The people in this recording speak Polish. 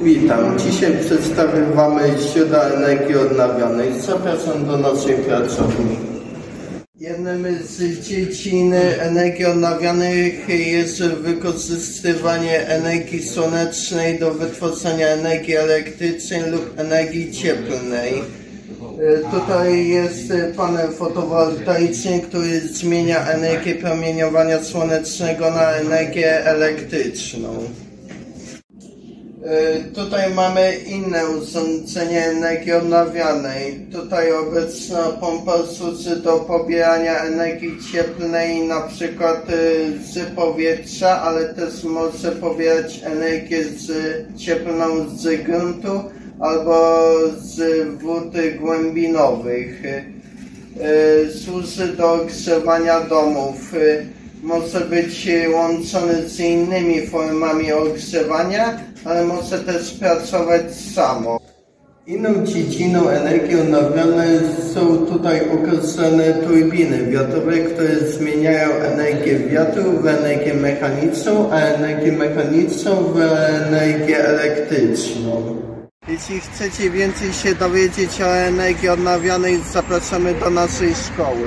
Witam. Dzisiaj przedstawiamy źródła energii odnawialnej. Zapraszam do naszej pracowni. Jednym z dziedzin energii odnawialnych jest wykorzystywanie energii słonecznej do wytworzenia energii elektrycznej lub energii cieplnej. Tutaj jest panel fotowoltaiczny, który zmienia energię promieniowania słonecznego na energię elektryczną. E, Tutaj mamy inne urządzenie energii odnawialnej. Tutaj obecna pompa służy do pobierania energii cieplnej na przykład e, z powietrza, ale też może pobierać energię z, cieplną z gruntu albo z wód głębinowych. E, Służy do ogrzewania domów. Może być łączony z innymi formami ogrzewania, ale może też pracować samo. Inną dziedziną energii odnawialnej są tutaj określone turbiny wiatrowe, które zmieniają energię wiatru w energię mechaniczną, a energię mechaniczną w energię elektryczną. Jeśli chcecie więcej się dowiedzieć o energii odnawialnej, zapraszamy do naszej szkoły.